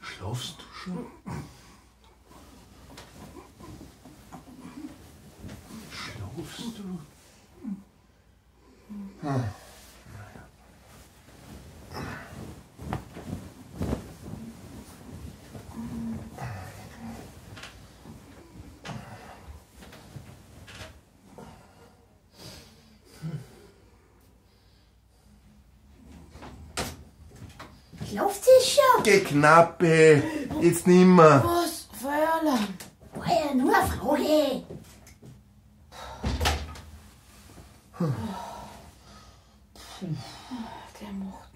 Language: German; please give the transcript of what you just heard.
Schlafst du schon? Schlafst du? Hm. Ah. Sich schon? Geh Knappe, jetzt nimmer. Was? Feuerland. Ja nur eine Frage. Der macht